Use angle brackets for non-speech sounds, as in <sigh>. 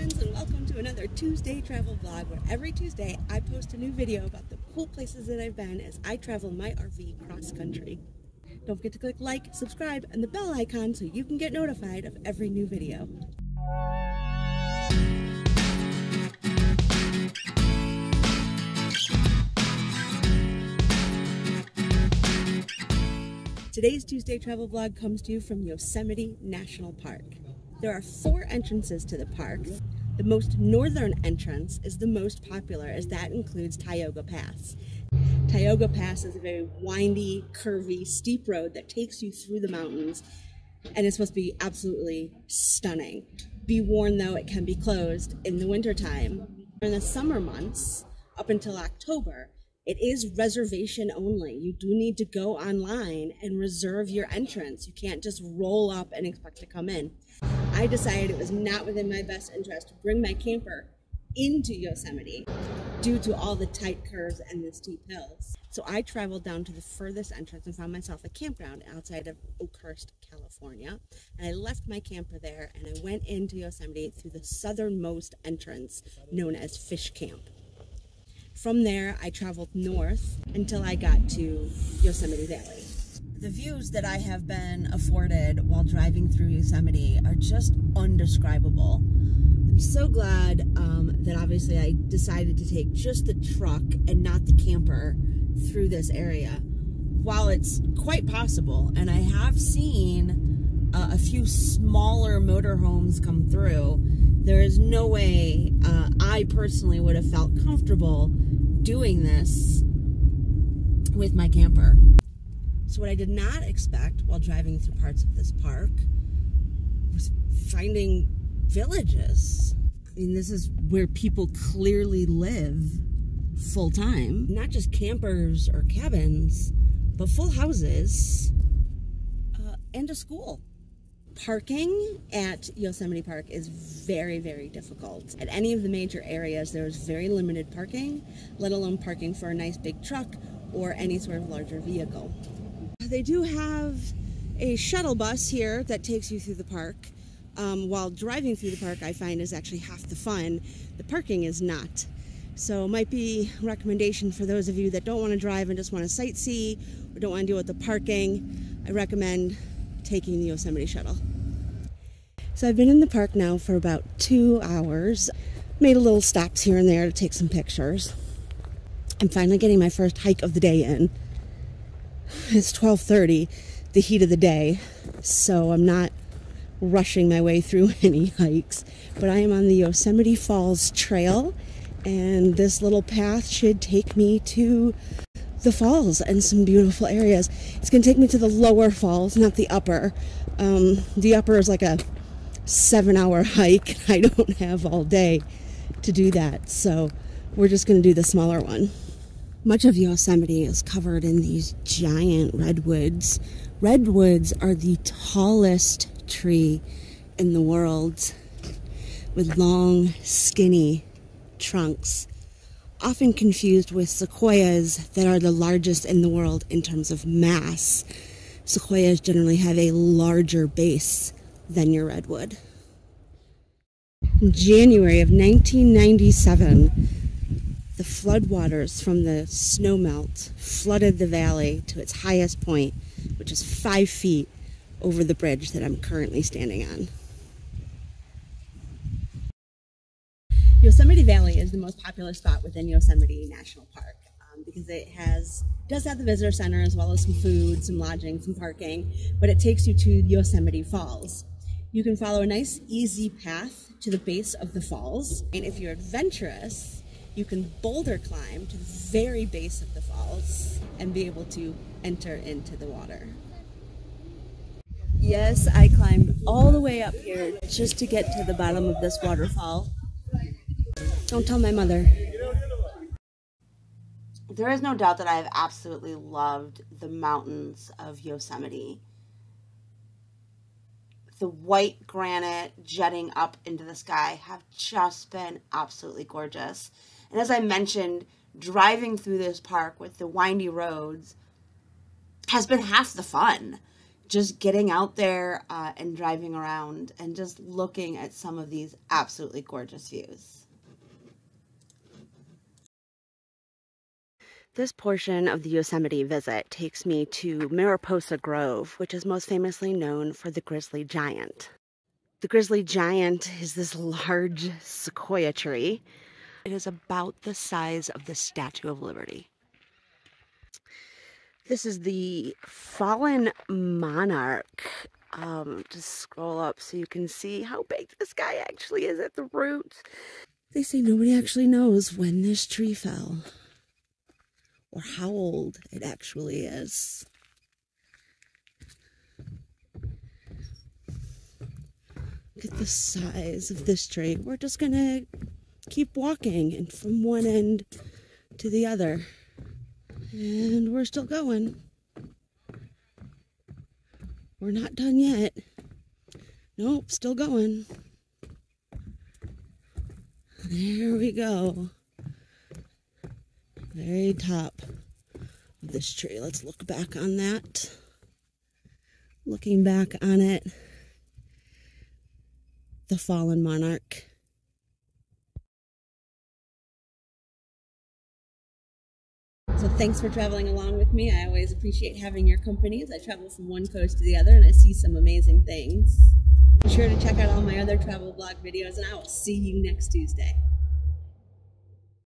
friends and welcome to another Tuesday travel vlog where every Tuesday I post a new video about the cool places that I've been as I travel my RV cross country. Don't forget to click like, subscribe, and the bell icon so you can get notified of every new video. Today's Tuesday travel vlog comes to you from Yosemite National Park. There are four entrances to the park. The most northern entrance is the most popular as that includes Tioga Pass. Tioga Pass is a very windy, curvy, steep road that takes you through the mountains and it's supposed to be absolutely stunning. Be warned though, it can be closed in the wintertime. In the summer months, up until October, it is reservation only. You do need to go online and reserve your entrance. You can't just roll up and expect to come in. I decided it was not within my best interest to bring my camper into Yosemite due to all the tight curves and the steep hills. So I traveled down to the furthest entrance and found myself a campground outside of Oakhurst, California. And I left my camper there and I went into Yosemite through the southernmost entrance known as Fish Camp. From there, I traveled north until I got to Yosemite Valley. The views that I have been afforded while driving through Yosemite are just undescribable. I'm so glad um, that obviously I decided to take just the truck and not the camper through this area. While it's quite possible, and I have seen uh, a few smaller motorhomes come through, there is no way uh, I personally would have felt comfortable doing this with my camper. So, what I did not expect while driving through parts of this park was finding villages. I mean, this is where people clearly live full time. Not just campers or cabins, but full houses uh, and a school. Parking at Yosemite Park is very, very difficult. At any of the major areas, there is very limited parking, let alone parking for a nice big truck or any sort of larger vehicle. They do have a shuttle bus here that takes you through the park. Um, while driving through the park, I find is actually half the fun. The parking is not. So, might be a recommendation for those of you that don't want to drive and just want to sightsee or don't want to deal with the parking. I recommend taking the Yosemite shuttle. So, I've been in the park now for about two hours. Made a little stops here and there to take some pictures. I'm finally getting my first hike of the day in. It's 12:30, the heat of the day, so I'm not rushing my way through <laughs> any hikes, but I am on the Yosemite Falls Trail and this little path should take me to the falls and some beautiful areas. It's going to take me to the lower falls, not the upper. Um, the upper is like a seven hour <laughs> hike. I don't <laughs> have all day to do that, so we're just going to do the smaller one. Much of Yosemite is covered in these giant redwoods. Redwoods are the tallest tree in the world with long, skinny trunks, often confused with sequoias that are the largest in the world in terms of mass. Sequoias generally have a larger base than your redwood. In January of 1997, the floodwaters from the snowmelt flooded the valley to its highest point, which is five feet over the bridge that I'm currently standing on. Yosemite Valley is the most popular spot within Yosemite National Park um, because it has does have the visitor center as well as some food, some lodging, some parking, but it takes you to Yosemite Falls. You can follow a nice easy path to the base of the falls, and if you're adventurous, you can boulder climb to the very base of the falls and be able to enter into the water. Yes, I climbed all the way up here just to get to the bottom of this waterfall. Don't tell my mother. There is no doubt that I have absolutely loved the mountains of Yosemite. The white granite jetting up into the sky have just been absolutely gorgeous. And as I mentioned, driving through this park with the windy roads has been half the fun. just getting out there uh, and driving around and just looking at some of these absolutely gorgeous views. This portion of the Yosemite visit takes me to Mariposa Grove, which is most famously known for the grizzly giant. The grizzly giant is this large sequoia tree. It is about the size of the Statue of Liberty. This is the fallen monarch. Um, just scroll up so you can see how big this guy actually is at the root. They say nobody actually knows when this tree fell or how old it actually is. Look at the size of this tree. We're just gonna keep walking and from one end to the other. And we're still going. We're not done yet. Nope, still going. There we go. Very top of this tree. Let's look back on that. Looking back on it, the fallen monarch. So thanks for traveling along with me. I always appreciate having your company as I travel from one coast to the other and I see some amazing things. Be sure to check out all my other travel blog videos and I will see you next Tuesday.